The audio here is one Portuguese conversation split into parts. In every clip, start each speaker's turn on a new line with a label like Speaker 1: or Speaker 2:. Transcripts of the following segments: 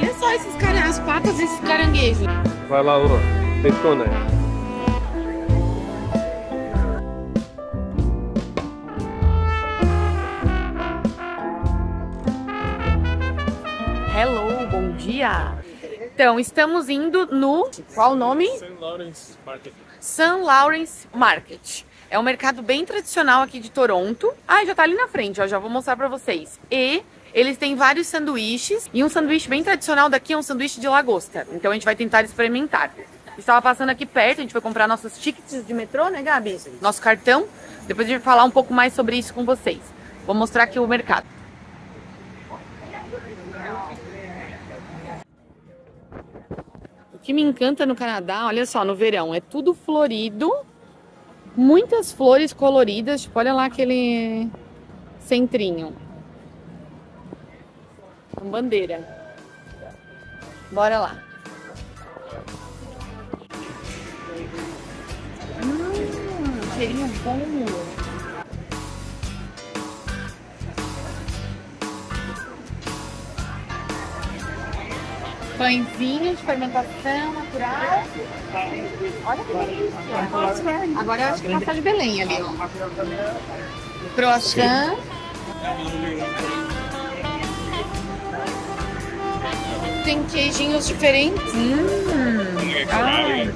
Speaker 1: olha só esses caras, as patas desses caranguejos.
Speaker 2: Vai lá, Lô. Detona.
Speaker 1: Hello, bom dia. Então, estamos indo no. Qual o nome?
Speaker 2: St. Lawrence Market.
Speaker 1: St. Lawrence Market. É um mercado bem tradicional aqui de Toronto. Ah, já tá ali na frente, ó. Já vou mostrar pra vocês. E eles têm vários sanduíches. E um sanduíche bem tradicional daqui é um sanduíche de lagosta. Então a gente vai tentar experimentar. Estava passando aqui perto, a gente foi comprar nossos tickets de metrô, né, Gabi? Nosso cartão. Depois a gente vai falar um pouco mais sobre isso com vocês. Vou mostrar aqui o mercado. O que me encanta no Canadá, olha só, no verão, é tudo florido, muitas flores coloridas, tipo, olha lá aquele centrinho. Com bandeira. Bora lá. Hum, cheirinho bom. Pãezinho de fermentação natural. Olha que delícia. Agora eu acho que é passar de Belém ali, ó. Croissant. Tem queijinhos diferentes. Hum. Ai.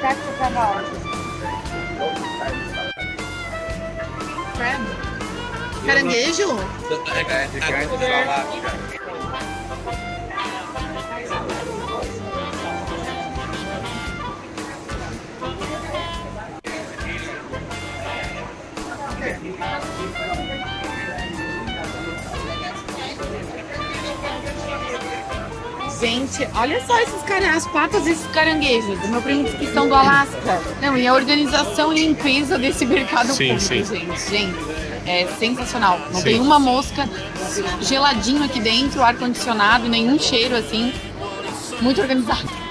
Speaker 1: Tá que tava. Crab. Caranguejo? Gente, olha só esses caras, as patas desses caranguejos. Do meu primo que são do Alasca. Não, e a organização e limpeza desse mercado
Speaker 2: Sim,
Speaker 1: público,
Speaker 2: sim.
Speaker 1: gente. Gente, é sensacional. Não
Speaker 2: Sim.
Speaker 1: tem uma mosca, geladinho aqui dentro, ar-condicionado, nenhum cheiro assim. Muito organizado.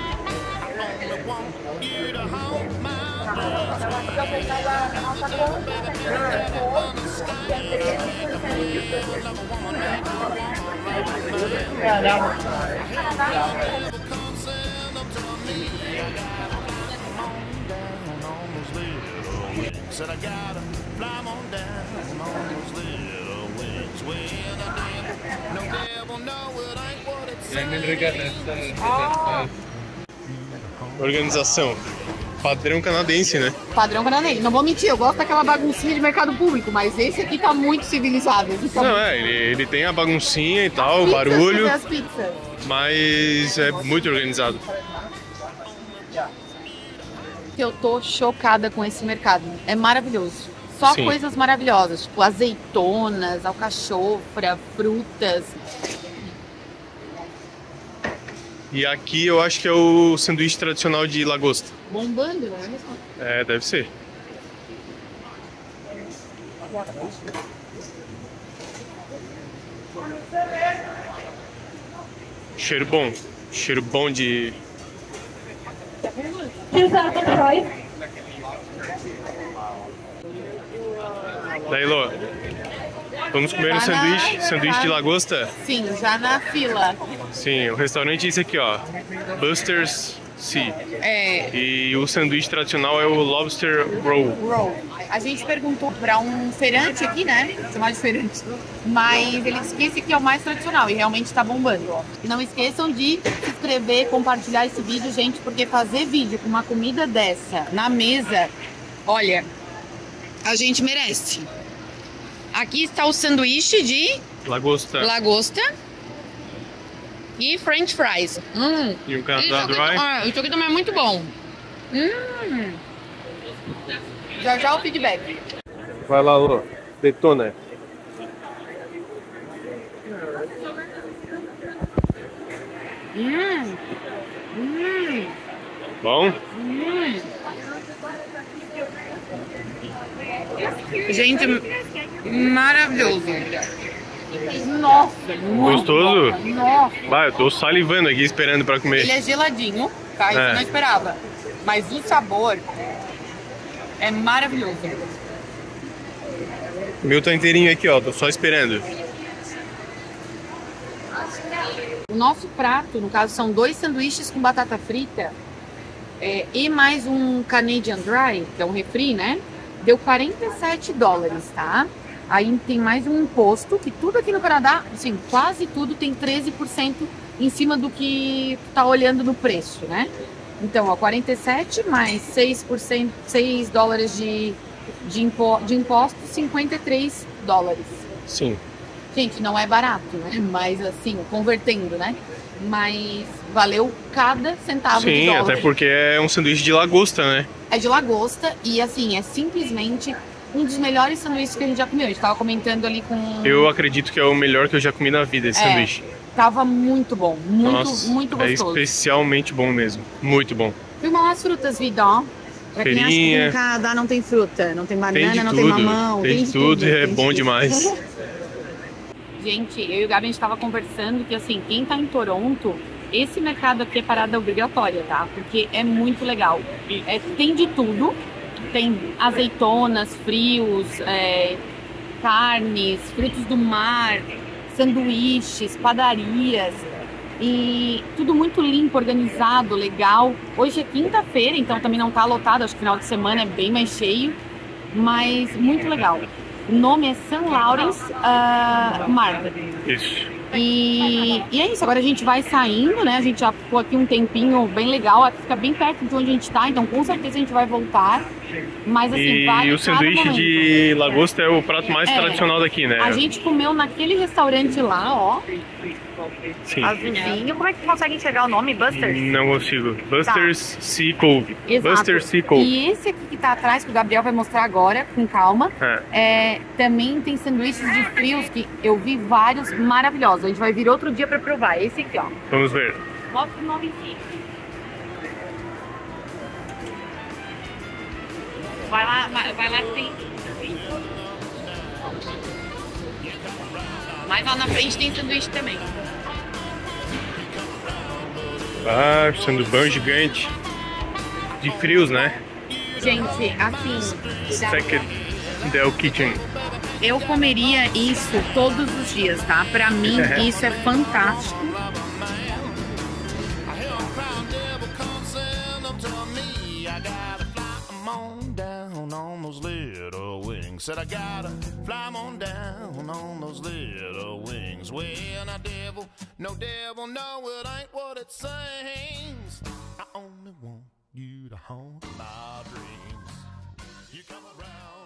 Speaker 3: Said I gotta fly on down on those little wings the. Uh, no devil know it ain't ah. what it says.
Speaker 2: Organização. Padrão canadense, né?
Speaker 1: Padrão canadense. Não vou mentir, eu gosto daquela baguncinha de mercado público, mas esse aqui tá muito civilizado. Tá
Speaker 2: Não, é, ele, ele tem a baguncinha e tal, o barulho,
Speaker 1: as pizzas?
Speaker 2: mas é muito organizado.
Speaker 1: eu tô chocada com esse mercado. É maravilhoso. Só
Speaker 2: Sim.
Speaker 1: coisas maravilhosas, tipo azeitonas, alcachofra, frutas.
Speaker 2: E aqui eu acho que é o sanduíche tradicional de lagosta.
Speaker 1: Bombando, né?
Speaker 2: É, deve ser. Cheiro bom. Cheiro bom de. Daí, Lô. Vamos comer um sanduíche, sanduíche de lagosta?
Speaker 1: Sim, já na fila.
Speaker 2: Sim, o restaurante é esse aqui, ó. Buster's Sea.
Speaker 1: É,
Speaker 2: E o sanduíche tradicional é o Lobster Roll.
Speaker 1: roll. A gente perguntou pra um feirante aqui, né? Chamar de feirante. Mas ele disse que esse aqui é o mais tradicional e realmente tá bombando. ó. E não esqueçam de se inscrever, compartilhar esse vídeo, gente, porque fazer vídeo com uma comida dessa na mesa, olha, a gente merece. Aqui está o sanduíche de
Speaker 2: Lagosta
Speaker 1: lagosta e french fries. Hum.
Speaker 2: e um
Speaker 1: Isso
Speaker 2: Canadá
Speaker 1: aqui,
Speaker 2: Dry.
Speaker 1: ah, isso aqui também é muito bom. Hum. Já já o feedback.
Speaker 2: Vai lá, Lô. Detona.
Speaker 1: Hum. Hum.
Speaker 2: Bom?
Speaker 1: Hum. Gente, maravilhoso. Nossa,
Speaker 2: Gostoso?
Speaker 1: Nossa.
Speaker 2: Vai, eu tô salivando aqui esperando pra
Speaker 1: Ele
Speaker 2: comer.
Speaker 1: é geladinho, tá? Isso
Speaker 2: É.
Speaker 1: eu não esperava. Mas o sabor é maravilhoso.
Speaker 2: O meu tá inteirinho aqui, ó. Tô só esperando.
Speaker 1: O nosso prato, no caso, são dois sanduíches com batata frita é, e mais um Canadian Dry, que é um refri, né? Deu 47 dólares, tá? Aí tem mais um imposto, que tudo aqui no Canadá, assim, quase tudo tem 13% em cima do que tá olhando no preço, né? Então, ó, 47 mais 6%, 6 dólares de, de, impo, de imposto, 53 dólares.
Speaker 2: Sim.
Speaker 1: Gente, não é barato, né? Mas assim, convertendo, né? Mas valeu cada centavo de
Speaker 2: Sim,
Speaker 1: dólar.
Speaker 2: até porque é um sanduíche de lagosta, né?
Speaker 1: É de lagosta e assim, é simplesmente um dos melhores sanduíches que a gente já comeu. A gente tava comentando ali com.
Speaker 2: Eu acredito que é o melhor que eu já comi na vida, esse
Speaker 1: É,
Speaker 2: sanduíche.
Speaker 1: Tava muito bom, muito,
Speaker 2: Nossa,
Speaker 1: muito
Speaker 2: é
Speaker 1: gostoso.
Speaker 2: especialmente bom mesmo. Muito bom.
Speaker 1: Filma as frutas, Vidó. Pra quem acha que
Speaker 2: Feirinha.
Speaker 1: Canadá não tem fruta, não tem
Speaker 2: Tem
Speaker 1: banana,
Speaker 2: de
Speaker 1: não
Speaker 2: tudo.
Speaker 1: tem mamão,
Speaker 2: tem
Speaker 1: de
Speaker 2: de tudo e é
Speaker 1: tem de
Speaker 2: bom
Speaker 1: tudo.
Speaker 2: demais.
Speaker 1: Gente, eu e o Gabi a gente tava conversando que assim, quem tá em Toronto, esse mercado aqui é parada obrigatória, tá? Porque é muito legal. É, tem de tudo. Tem azeitonas, frios, é, carnes, frutos do mar, sanduíches, padarias. E tudo muito limpo, organizado, legal. Hoje é quinta-feira, então também não tá lotado. Acho que final de semana é bem mais cheio. Mas muito legal. O nome é St. Lawrence uh, Market.
Speaker 2: Isso.
Speaker 1: E, e é isso, agora a gente vai saindo, né? A gente já ficou aqui um tempinho bem legal, aqui fica bem perto de onde a gente tá, então com certeza a gente vai voltar. Mas assim,
Speaker 2: E
Speaker 1: vale
Speaker 2: o sanduíche de lagosta é o prato mais
Speaker 1: É.
Speaker 2: tradicional daqui, né?
Speaker 1: A gente comeu naquele restaurante lá, ó.
Speaker 2: Sim.
Speaker 1: Azulzinho. Como é que consegue enxergar o nome? Buster's?
Speaker 2: Não consigo. Buster's Sea Cove.
Speaker 1: Exato.
Speaker 2: Buster's Sea Cove.
Speaker 1: E esse aqui que tá atrás, que o Gabriel vai mostrar agora, com calma,
Speaker 2: É.
Speaker 1: é, também tem sanduíches de frios que eu vi vários maravilhosos. A gente vai vir outro dia pra provar. Esse aqui, ó.
Speaker 2: Vamos ver.
Speaker 1: Mostra o nome aqui. Vai lá, vai lá que tem. Mas lá na frente tem sanduíche também.
Speaker 2: Ah, sanduban gigante. De frios, né?
Speaker 1: Gente, assim,
Speaker 2: Second Del Kitchen.
Speaker 1: eu comeria isso todos os dias, tá? Pra mim, isso é fantástico.
Speaker 3: Said I gotta fly on down on those little wings. Well, no devil, no devil, no, it ain't what it seems. I only want you to haunt my dreams. You come around.